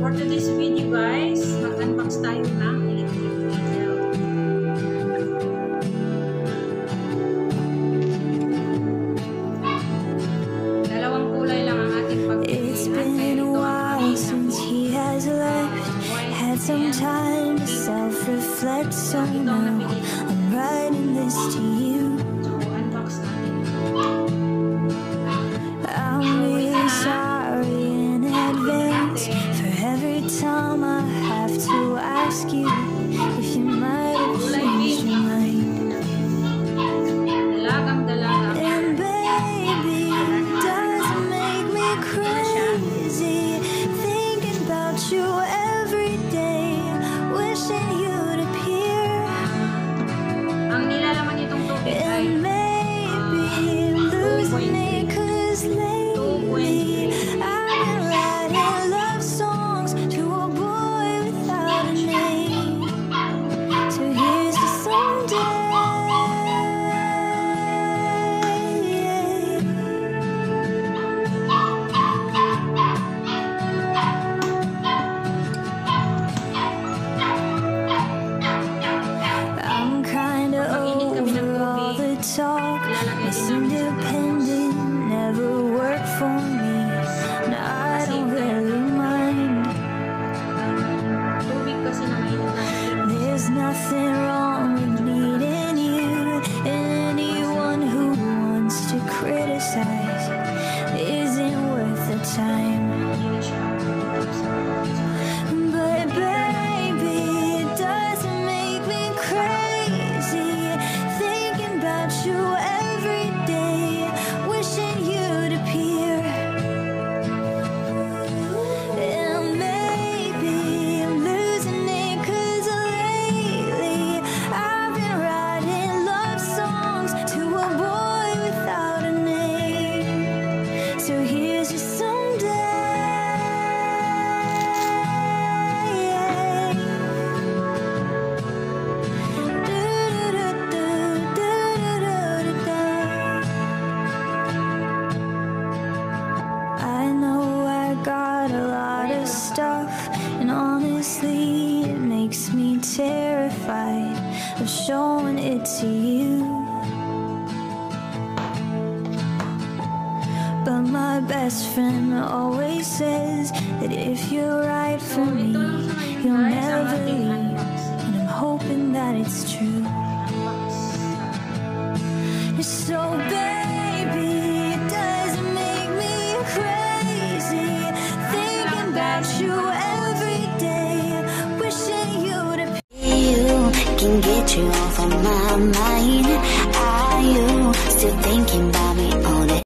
For today's video guys, mag-unbox tayo ng electric kettle. Dalawang kulay lang ang ating ito ang. Had some time to self-reflect so now I'm writing this to you. to ask you. talk. Miss independent never worked for me. of showing it to you. But my best friend always says that if you're right for me, you'll never leave. And I'm hoping that it's true. So, baby, it doesn't make me crazy thinking about you. can get you off of my mind. Are you still thinking about?